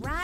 Right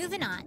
Moving on.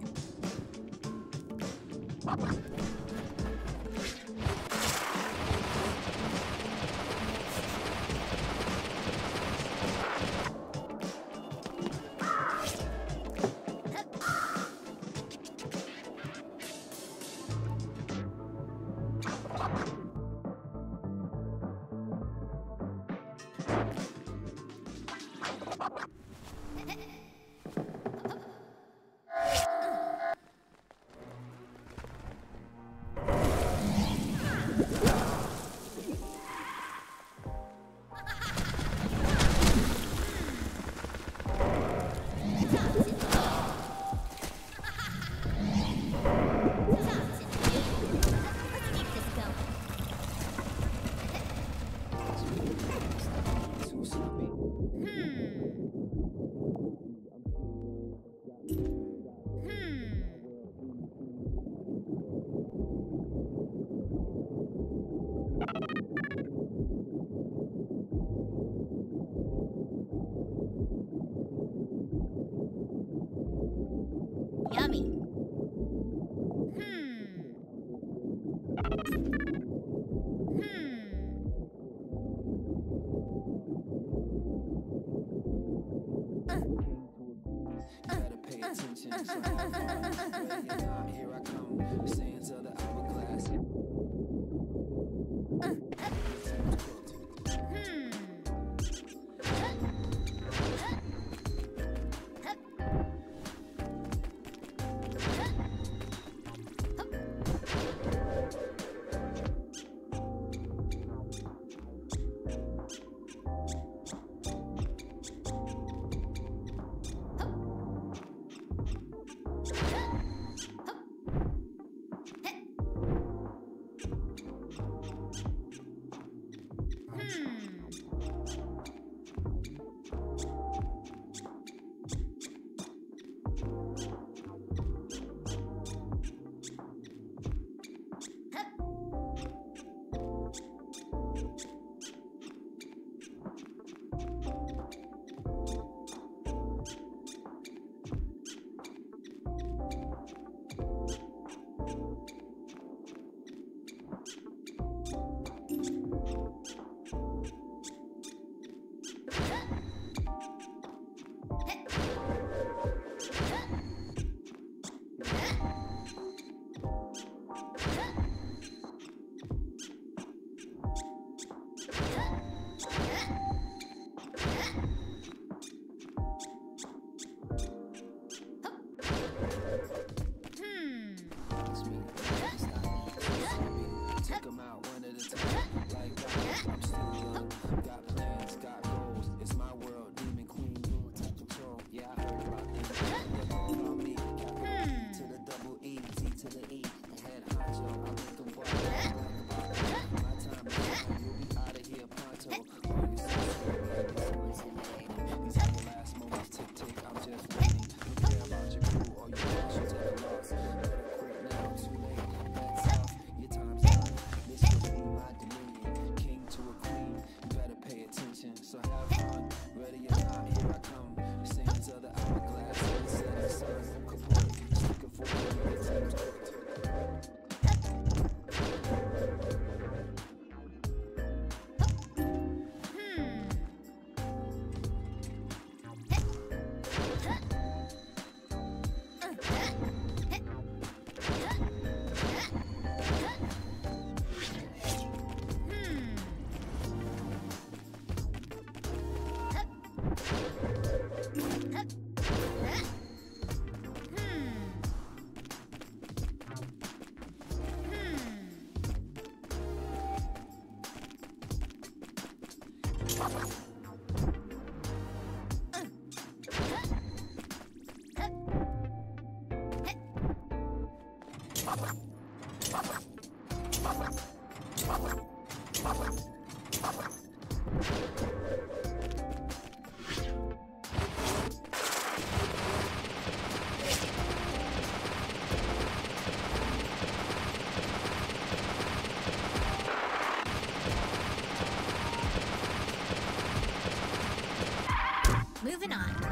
Find your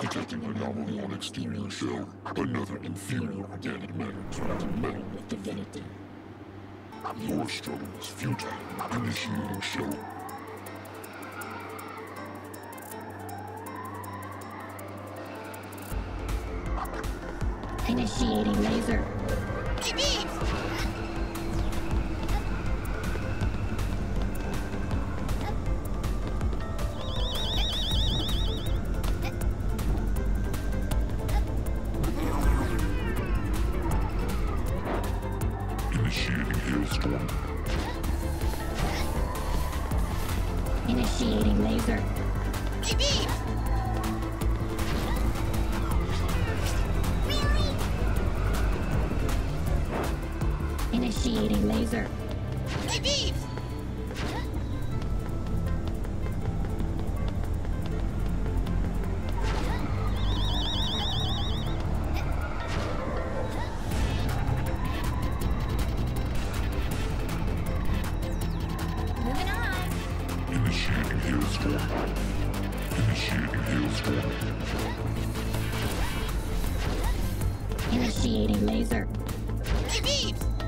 Detecting anomaly on exterior shell. Another inferior organic matter trying to meddle with divinity. Your struggle is futile. Initiating shell. Initiating laser. Initiating Initiating laser. Initiating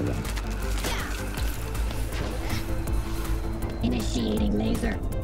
for them. Initiating laser.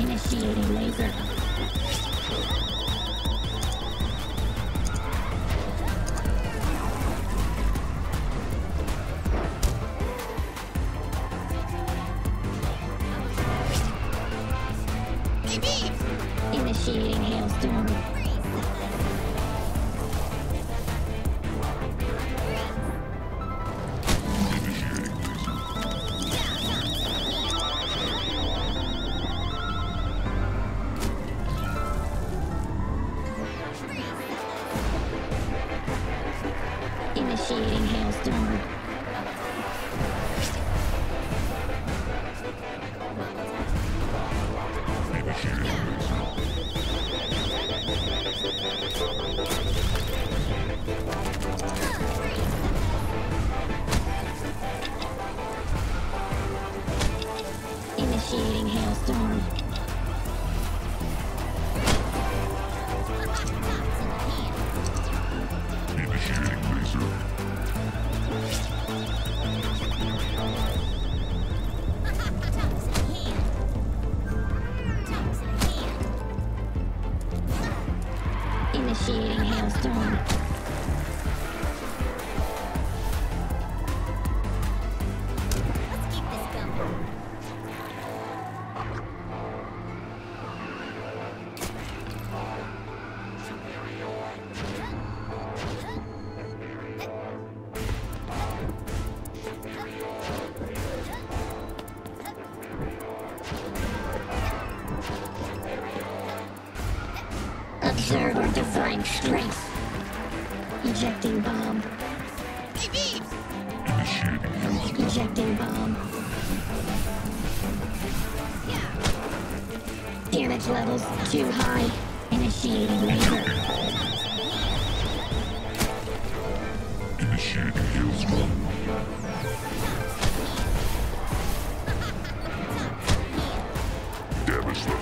Initiating laser.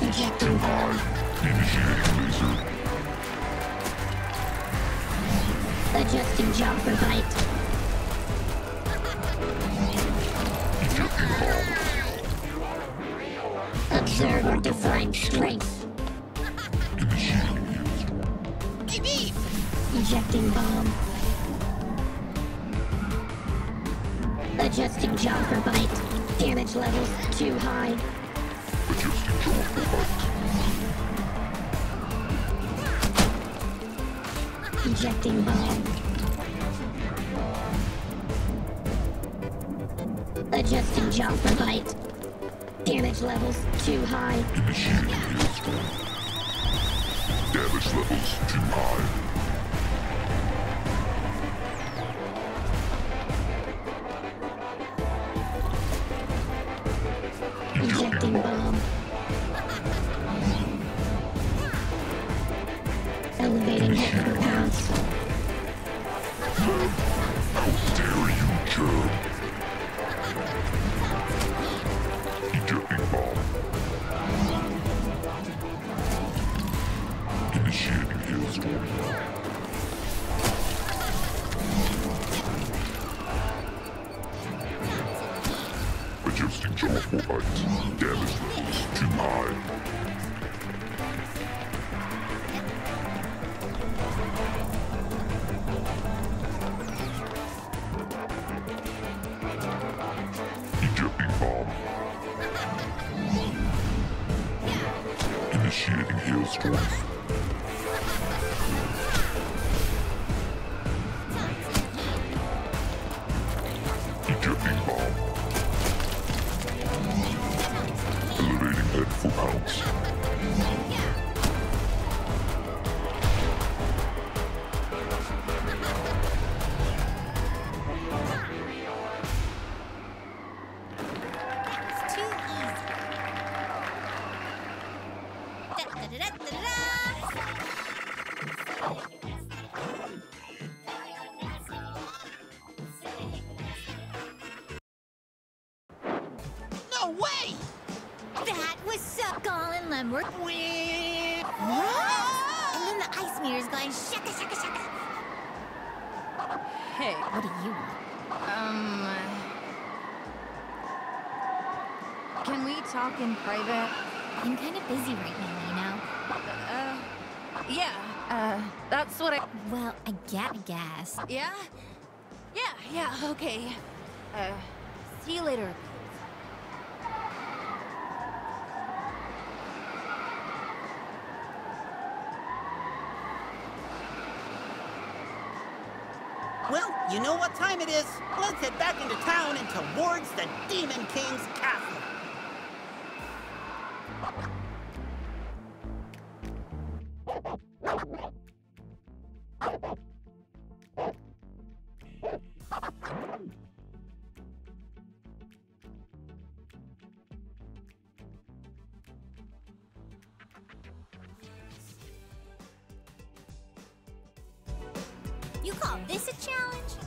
Objective. Initiating. Adjusting jumper Observer divine strength. Ejecting bomb. Adjusting jumper bite. Damage levels too high. projecting bomb. Adjusting jump for bite. Damage levels too high. Damage levels too high. Colin Lemberg. Wee- And then the ice meter's going shaka shaka shaka. Hey, What do you want? um. Can we talk in private? I'm kind of busy right now, you know. Uh. Yeah, uh, that's what I. Well, I get I guess. Yeah? Yeah, yeah, okay. Uh, see you later. Well, you know what time it is. Let's head back into town and towards the Demon King's castle. You call this a challenge?